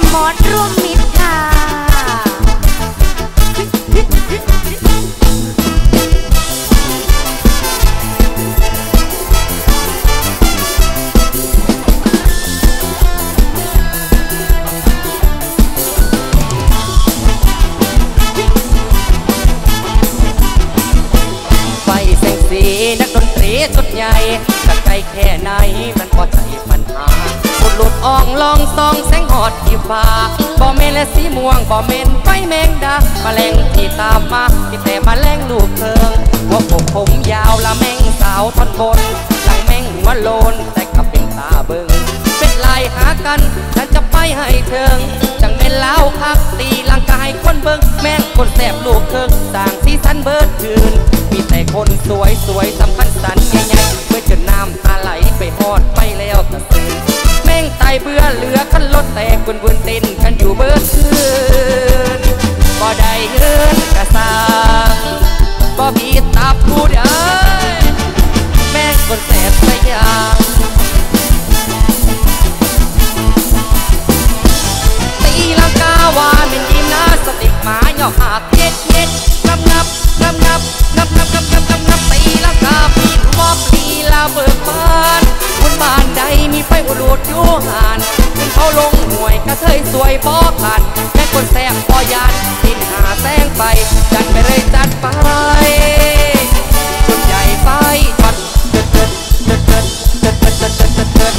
มมอดร่วมมิตรค่ะ ไฟแสงสีนักดนตรีสุดใหญ่จะไกลแค่ไหนมันพอใจปัญหา อ่องลองซองแสงหอดที่ฟ้าบ่เมนและสีม่วงบ่เมนไฟแมงดาแมลงที่ตามมาที่แต่มาแรงลูกเพิงหัวผมผมยาวละแมงสาวท่อนบนหลังแมงหัวโลนแต่กับเป็นตาเบิงเป็นลายหากันฉันจะไปให้เถิงจังเป็นเล้าวคักตีลังกายคนเบิงแมงคนแสบลูกเคิงสร้างสีสันเบิดคืนมีแต่คนสวยสวยสำคัญสันใหญ่ อยู่เบิดคืนบ่ได้เงินกระสางบ่มีตับผู้ใดแม่งคนแสบสยามตีลังกาวาเป็นยิมนาสติกหมาหยอกหักเย็ด ระเทยสวยพอขาดแค่คนแสบพอยานดินหาแสงไป จัดไปเลยจัดไปจนใหญ่ไฟช็อตเดิดเดิดเดิดเดิดเดิดเดิดเดิดเดิดเดิด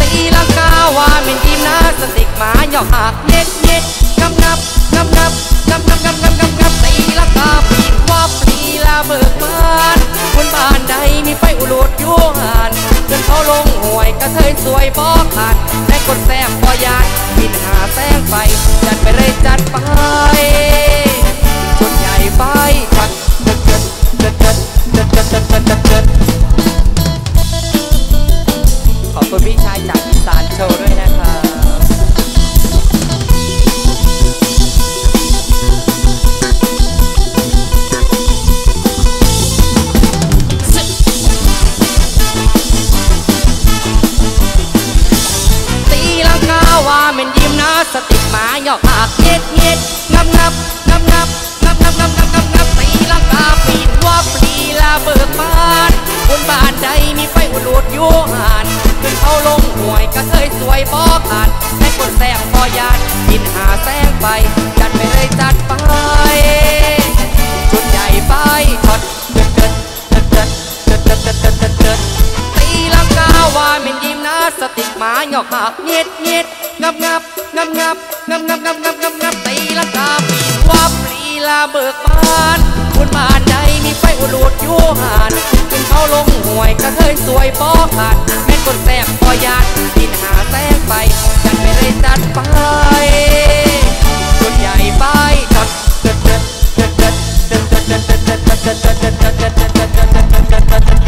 ตีลังกาวาเป็นยิมนาสติกหมาหยอกหักเย็ดเย็ดงับงับงับงับงับงับงับงับงับงับตีลังกาปีนวับลีลาเบิกบานบนบ้านใดมีไฟอุลูดยู่หานจนเขาลงห่วยกระเทยสวยบ่ขาด คนแซมพอยานบินหาแสงไฟจัดไปเลยจัดไป ว่าเป็นยิ้มนะสติหมาหยอกหักเย็ดเย็ดงับงับ สติกหมาหยอกหาเงียดเงียดงับงับงับงับงับงับงับงับงับงับตีลังาปีวับลีลาเบิกบานคุณบ้านใดมีไฟอุลูดยู่หานขึ้นเขาลงห่วยกระเทยสวยป้อขาดแม่คนแสบพอยาดกินหาแทงไปจัดไปเลยจัดไปคนใหญ่ไปจัดจัดจัดจัดจัดจัดจัดจัดจัดจัดจัดจัดจัดจัดจัดจัด